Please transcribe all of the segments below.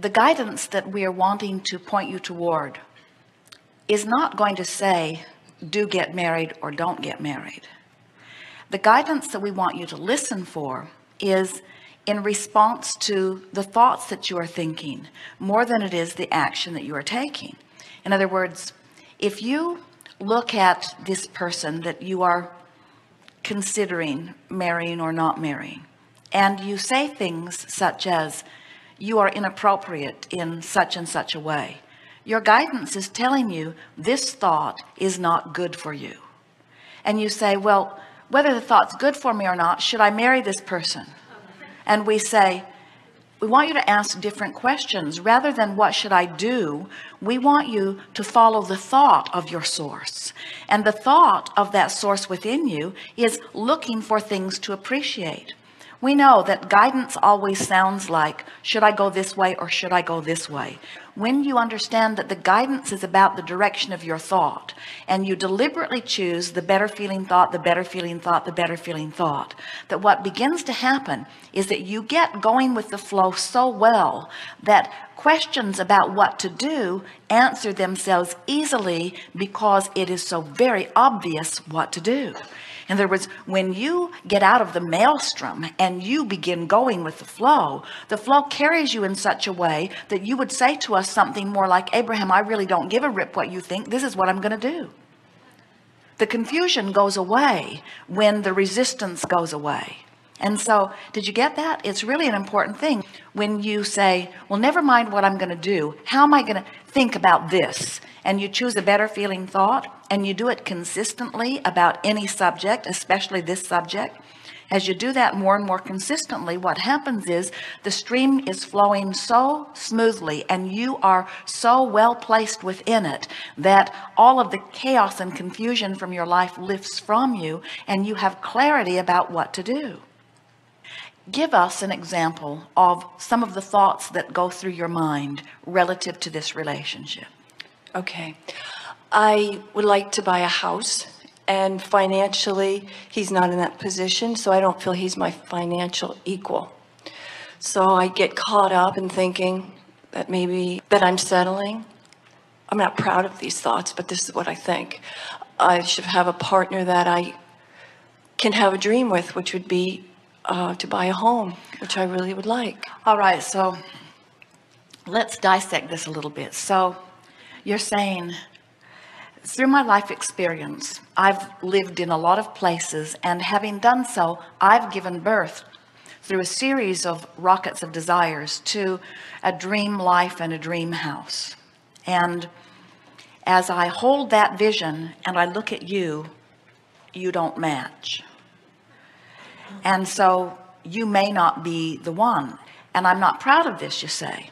the guidance that we are wanting to point you toward is not going to say do get married or don't get married. The guidance that we want you to listen for is in response to the thoughts that you are thinking more than it is the action that you are taking. In other words if you look at this person that you are considering marrying or not marrying and you say things such as you are inappropriate in such and such a way. Your guidance is telling you this thought is not good for you. And you say well whether the thought's good for me or not should I marry this person? And we say we want you to ask different questions. Rather than what should I do we want you to follow the thought of your source. And the thought of that source within you is looking for things to appreciate we know that guidance always sounds like should I go this way or should I go this way? When you understand that the guidance is about the direction of your thought and you deliberately choose the better feeling thought the better feeling thought the better feeling thought that what begins to happen is that you get going with the flow so well that questions about what to do answer themselves easily because it is so very obvious what to do in other words when you get out of the maelstrom and you begin going with the flow the flow carries you in such a way that you would say to us something more like Abraham I really don't give a rip what you think. This is what I'm going to do. The confusion goes away when the resistance goes away. And so did you get that? It's really an important thing. When you say well never mind what I'm going to do. How am I going to think about this. And you choose a better feeling thought and you do it consistently about any subject especially this subject. As you do that more and more consistently what happens is the stream is flowing so smoothly and you are so well placed within it that all of the chaos and confusion from your life lifts from you and you have clarity about what to do give us an example of some of the thoughts that go through your mind relative to this relationship. Okay. I would like to buy a house and financially he's not in that position so I don't feel he's my financial equal. So I get caught up in thinking that maybe that I'm settling. I'm not proud of these thoughts but this is what I think. I should have a partner that I can have a dream with which would be uh, to buy a home which I really would like. All right so let's dissect this a little bit. So you're saying through my life experience I've lived in a lot of places and having done so I've given birth through a series of rockets of desires to a dream life and a dream house. And as I hold that vision and I look at you you don't match and so you may not be the one. And I'm not proud of this you say.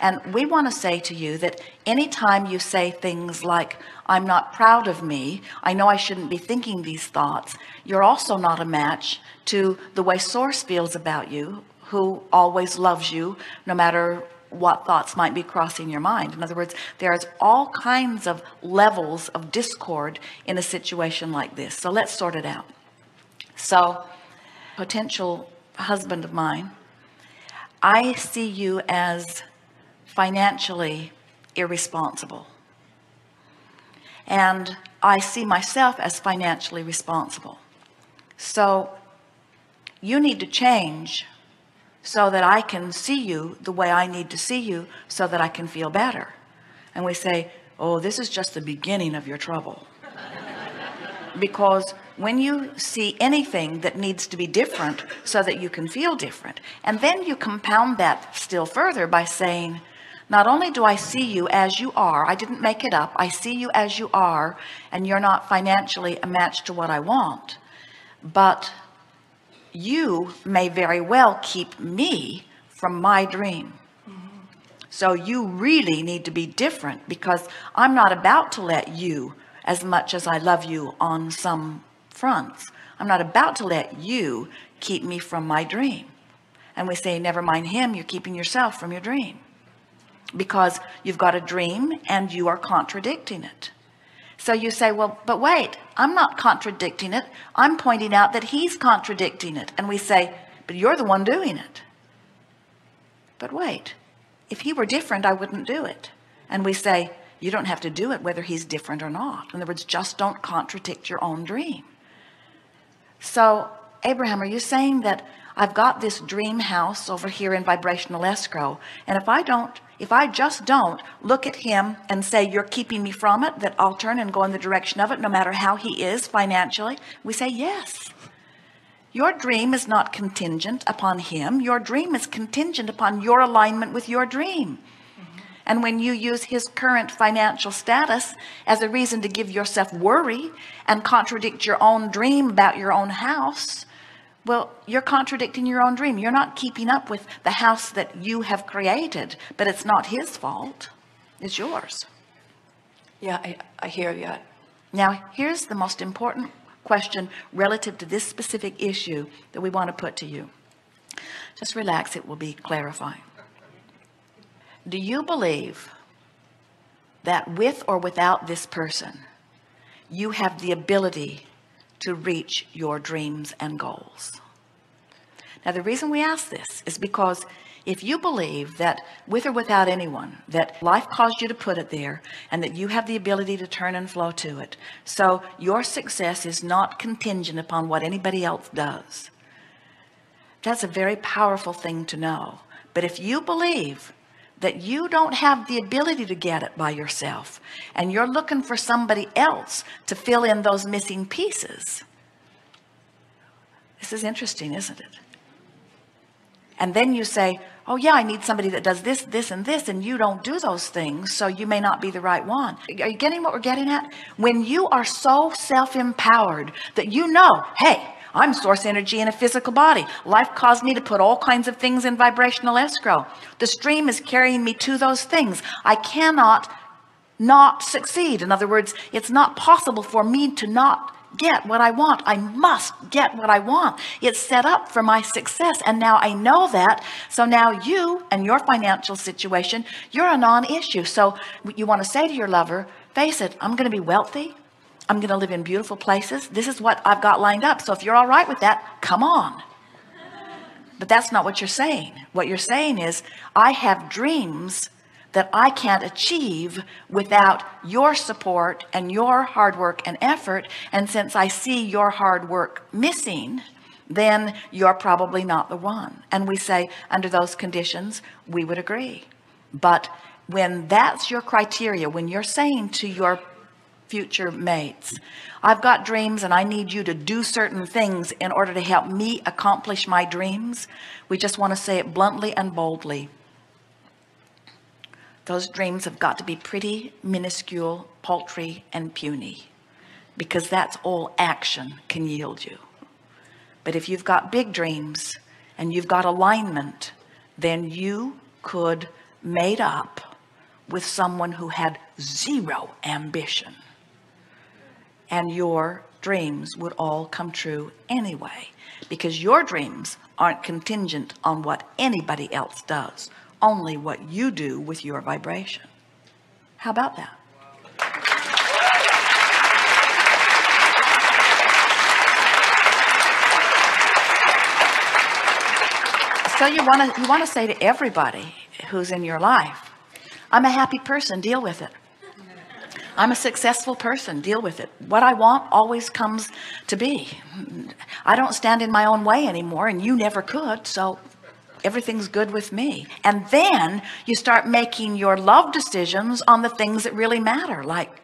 And we want to say to you that anytime you say things like I'm not proud of me I know I shouldn't be thinking these thoughts you're also not a match to the way source feels about you who always loves you no matter what thoughts might be crossing your mind. In other words there's all kinds of levels of discord in a situation like this. So let's sort it out. So potential husband of mine I see you as financially irresponsible. And I see myself as financially responsible. So you need to change so that I can see you the way I need to see you so that I can feel better. And we say oh this is just the beginning of your trouble. Because when you see anything that needs to be different so that you can feel different. And then you compound that still further by saying not only do I see you as you are I didn't make it up I see you as you are and you're not financially a match to what I want but you may very well keep me from my dream. So you really need to be different because I'm not about to let you as much as I love you on some fronts. I'm not about to let you keep me from my dream. And we say never mind him you're keeping yourself from your dream. Because you've got a dream and you are contradicting it. So you say well but wait I'm not contradicting it. I'm pointing out that he's contradicting it. And we say but you're the one doing it. But wait if he were different, I wouldn't do it. And we say, you don't have to do it whether he's different or not. In other words, just don't contradict your own dream. So Abraham, are you saying that I've got this dream house over here in vibrational escrow. And if I don't, if I just don't look at him and say, you're keeping me from it, that I'll turn and go in the direction of it, no matter how he is financially, we say, yes. Your dream is not contingent upon him. Your dream is contingent upon your alignment with your dream. And when you use his current financial status as a reason to give yourself worry and contradict your own dream about your own house, well, you're contradicting your own dream. You're not keeping up with the house that you have created, but it's not his fault. It's yours. Yeah, I, I hear you. Now, here's the most important question relative to this specific issue that we want to put to you. Just relax, it will be clarifying. Do you believe that with or without this person, you have the ability to reach your dreams and goals? Now, the reason we ask this is because if you believe that with or without anyone, that life caused you to put it there and that you have the ability to turn and flow to it. So your success is not contingent upon what anybody else does. That's a very powerful thing to know. But if you believe that you don't have the ability to get it by yourself and you're looking for somebody else to fill in those missing pieces, this is interesting, isn't it? And then you say, oh yeah, I need somebody that does this, this, and this, and you don't do those things, so you may not be the right one. Are you getting what we're getting at? When you are so self-empowered that you know, hey, I'm source energy in a physical body. Life caused me to put all kinds of things in vibrational escrow. The stream is carrying me to those things. I cannot not succeed. In other words, it's not possible for me to not get what I want. I must get what I want. It's set up for my success. And now I know that. So now you and your financial situation, you're a non-issue. So you want to say to your lover, face it, I'm going to be wealthy. I'm going to live in beautiful places. This is what I've got lined up. So if you're all right with that, come on. But that's not what you're saying. What you're saying is, I have dreams that I can't achieve without your support and your hard work and effort. And since I see your hard work missing, then you're probably not the one. And we say, under those conditions, we would agree. But when that's your criteria, when you're saying to your future mates, I've got dreams and I need you to do certain things in order to help me accomplish my dreams, we just want to say it bluntly and boldly. Those dreams have got to be pretty minuscule paltry and puny because that's all action can yield you. But if you've got big dreams and you've got alignment then you could mate up with someone who had zero ambition and your dreams would all come true anyway because your dreams aren't contingent on what anybody else does only what you do with your vibration. How about that? So you want to you want to say to everybody who's in your life, I'm a happy person, deal with it. I'm a successful person, deal with it. What I want always comes to be. I don't stand in my own way anymore and you never could, so everything's good with me. And then you start making your love decisions on the things that really matter like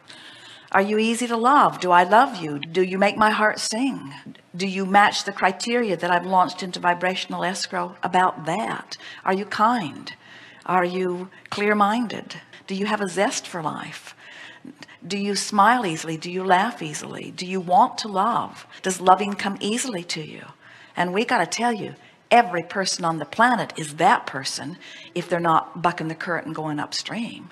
are you easy to love? Do I love you? Do you make my heart sing? Do you match the criteria that I've launched into vibrational escrow about that? Are you kind? Are you clear-minded? Do you have a zest for life do you smile easily? Do you laugh easily? Do you want to love? Does loving come easily to you? And we got to tell you every person on the planet is that person if they're not bucking the current and going upstream.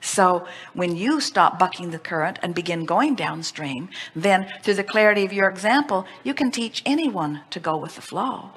So when you stop bucking the current and begin going downstream then through the clarity of your example you can teach anyone to go with the flow.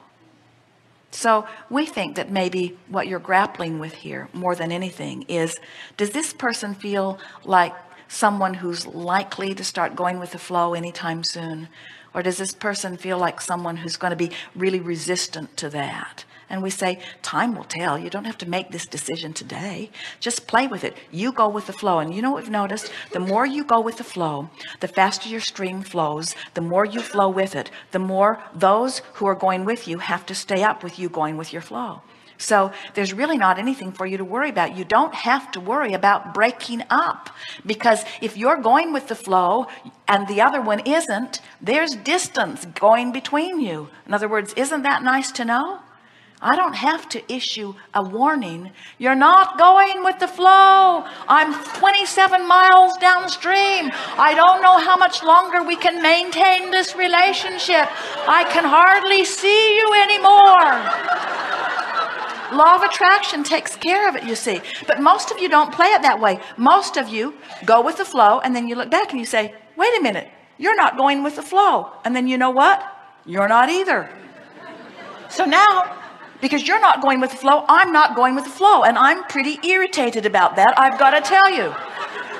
So we think that maybe what you're grappling with here more than anything is does this person feel like someone who's likely to start going with the flow anytime soon or does this person feel like someone who's going to be really resistant to that And we say, time will tell. You don't have to make this decision today. Just play with it. You go with the flow. And you know what we've noticed? The more you go with the flow, the faster your stream flows, the more you flow with it, the more those who are going with you have to stay up with you going with your flow. So there's really not anything for you to worry about. You don't have to worry about breaking up because if you're going with the flow and the other one isn't, there's distance going between you. In other words, isn't that nice to know? I don't have to issue a warning. You're not going with the flow. I'm 27 miles downstream. I don't know how much longer we can maintain this relationship. I can hardly see you anymore. Law of attraction takes care of it, you see. But most of you don't play it that way. Most of you go with the flow and then you look back and you say, wait a minute, you're not going with the flow. And then you know what? You're not either. So now, because you're not going with the flow, I'm not going with the flow. And I'm pretty irritated about that. I've got to tell you,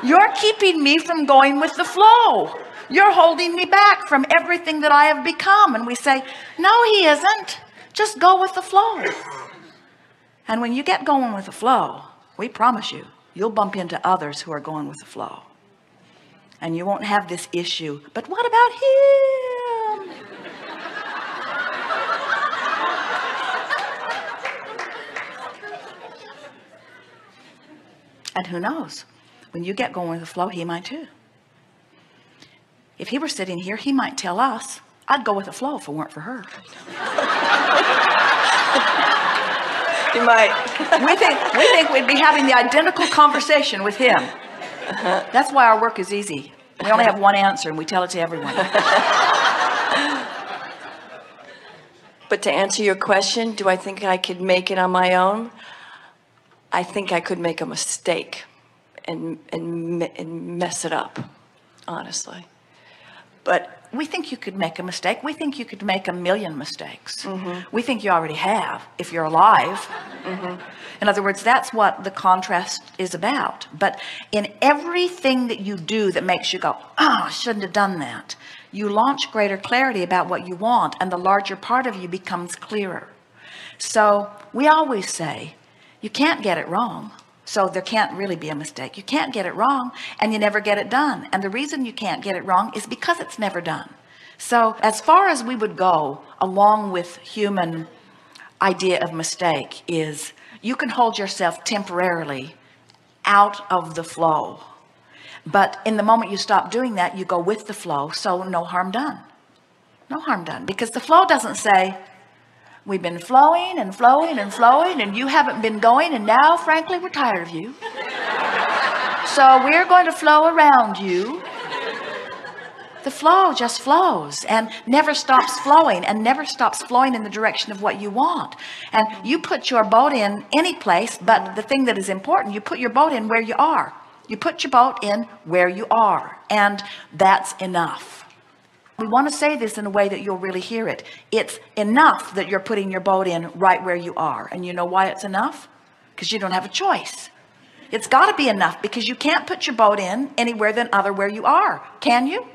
you're keeping me from going with the flow. You're holding me back from everything that I have become. And we say, no, he isn't. Just go with the flow. And when you get going with the flow, we promise you, you'll bump into others who are going with the flow. And you won't have this issue. But what about him? And who knows? When you get going with the flow, he might too. If he were sitting here, he might tell us, I'd go with the flow if it weren't for her. You might. we think we think we'd be having the identical conversation with him. That's why our work is easy. We only have one answer and we tell it to everyone. But to answer your question, do I think I could make it on my own? I think I could make a mistake and, and, and mess it up, honestly. But We think you could make a mistake. We think you could make a million mistakes. Mm-hmm. We think you already have if you're alive. Mm-hmm. In other words, that's what the contrast is about. But in everything that you do that makes you go, oh, I shouldn't have done that, you launch greater clarity about what you want, and the larger part of you becomes clearer. So we always say, you can't get it wrong. So there can't really be a mistake. You can't get it wrong and you never get it done. And the reason you can't get it wrong is because it's never done. So as far as we would go along with human idea of mistake is you can hold yourself temporarily out of the flow. But in the moment you stop doing that, you go with the flow. So no harm done. No harm done because the flow doesn't say, We've been flowing and flowing and flowing, and you haven't been going, and now, frankly, we're tired of you. So we're going to flow around you. The flow just flows and never stops flowing and never stops flowing in the direction of what you want. And you put your boat in any place, but the thing that is important, you put your boat in where you are. You put your boat in where you are, and that's enough. We want to say this in a way that you'll really hear it. It's enough that you're putting your boat in right where you are. And you know why it's enough? Because you don't have a choice. It's got to be enough because you can't put your boat in anywhere than other where you are. Can you?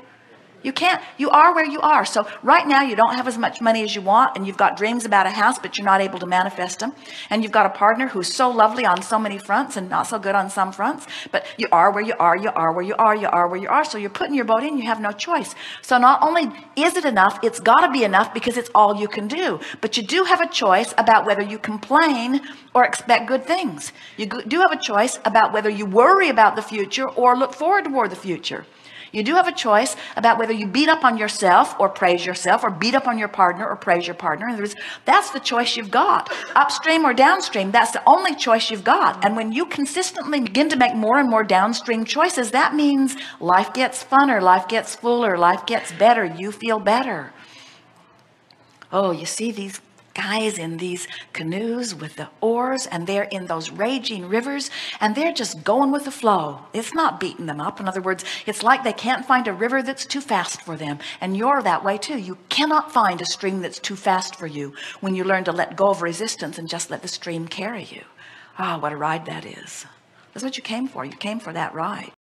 You can't. You are where you are. So right now you don't have as much money as you want and you've got dreams about a house, but you're not able to manifest them. And you've got a partner who's so lovely on so many fronts and not so good on some fronts, but you are where you are, you are where you are, you are where you are. So you're putting your boat in, you have no choice. So not only is it enough, it's got to be enough because it's all you can do. But you do have a choice about whether you complain or expect good things. You do have a choice about whether you worry about the future or look forward toward the future. You do have a choice about whether you beat up on yourself or praise yourself or beat up on your partner or praise your partner. In other words, that's the choice you've got. Upstream or downstream, that's the only choice you've got. And when you consistently begin to make more and more downstream choices, that means life gets funner, life gets fuller, life gets better. You feel better. Oh, you see these guys in these canoes with the oars and they're in those raging rivers and they're just going with the flow. It's not beating them up. In other words, it's like they can't find a river that's too fast for them. And you're that way too. You cannot find a stream that's too fast for you when you learn to let go of resistance and just let the stream carry you. Ah, what a ride that is. That's what you came for. You came for that ride.